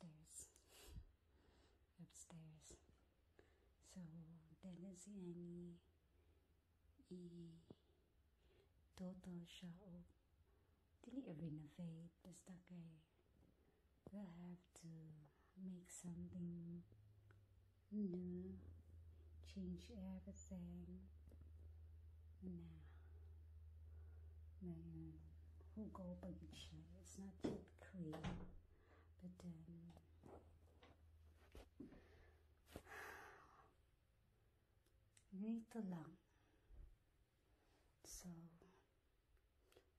upstairs. Upstairs. So tendency ani i total dili renovate basta kay we'll have to make something new change everything. Ngayon hugaw pa gid siya it's not yet clean but then ganito lang so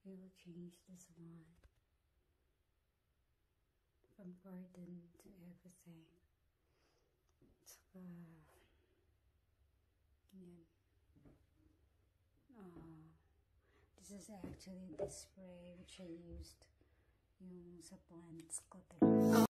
we will change this one. From garden to everything. Saka yan uh, this is actually the spray which I used yung sa plants ko talaga